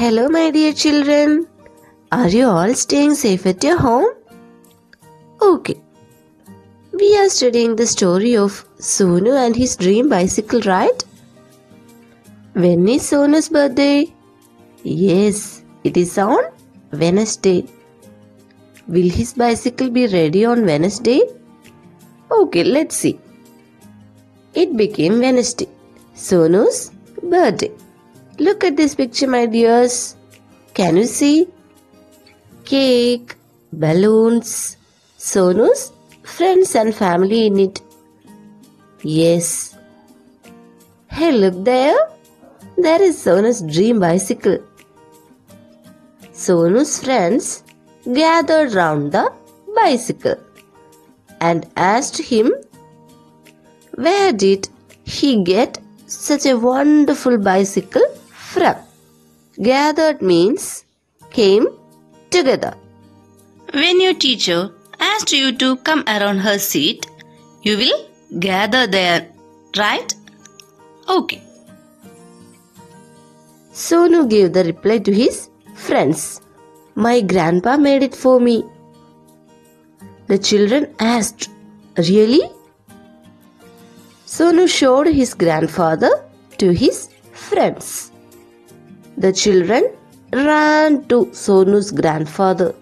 Hello, my dear children. Are you all staying safe at your home? Okay. We are studying the story of Sonu and his dream bicycle, ride. When is Sonu's birthday? Yes, it is on Wednesday. Will his bicycle be ready on Wednesday? Okay, let's see. It became Wednesday, Sonu's birthday. Look at this picture, my dears. Can you see? Cake, balloons, Sonu's friends and family in it. Yes. Hey, look there. There is Sonu's dream bicycle. Sonu's friends gathered round the bicycle and asked him where did he get such a wonderful bicycle? Gathered means came together. When your teacher asked you to come around her seat, you will gather there, right? Okay. Sonu gave the reply to his friends. My grandpa made it for me. The children asked, Really? Sonu showed his grandfather to his friends. The children ran to Sonu's grandfather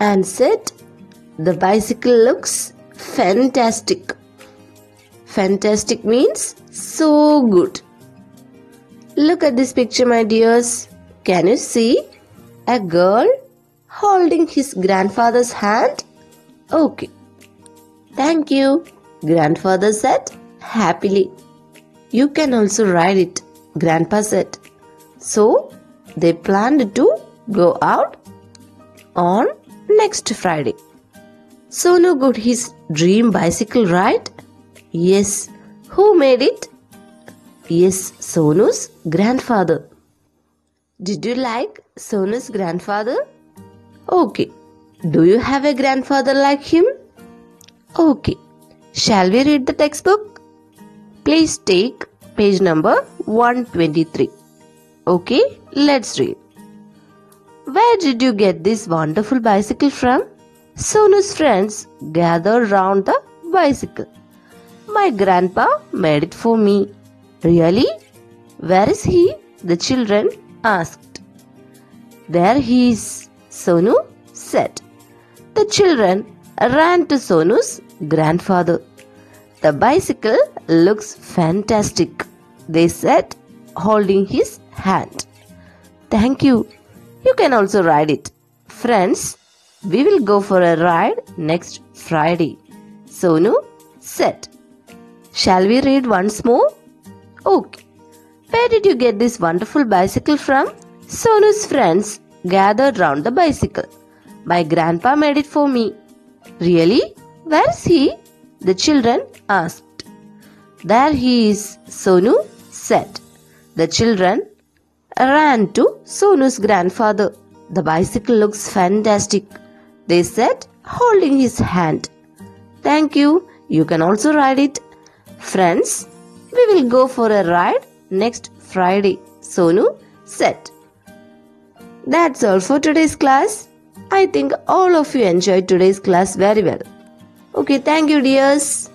and said, The bicycle looks fantastic. Fantastic means so good. Look at this picture, my dears. Can you see a girl holding his grandfather's hand? Okay. Thank you, grandfather said happily. You can also ride it, grandpa said. So they planned to go out on next Friday. Sonu got his dream bicycle ride? Yes. Who made it? Yes, Sonu's grandfather. Did you like Sonu's grandfather? Okay. Do you have a grandfather like him? Okay. Shall we read the textbook? Please take page number 123. Okay, let's read. Where did you get this wonderful bicycle from? Sonu's friends gathered round the bicycle. My grandpa made it for me. Really? Where is he? The children asked. There he is, Sonu said. The children ran to Sonu's grandfather. The bicycle looks fantastic, they said, holding his hand. Thank you. You can also ride it. Friends, we will go for a ride next Friday. Sonu said. Shall we read once more? Okay. Where did you get this wonderful bicycle from? Sonu's friends gathered round the bicycle. My grandpa made it for me. Really? Where is he? The children asked. There he is, Sonu said. The children ran to Sonu's grandfather. The bicycle looks fantastic, they said, holding his hand. Thank you. You can also ride it. Friends, we will go for a ride next Friday, Sonu said. That's all for today's class. I think all of you enjoyed today's class very well. Okay, thank you, dears.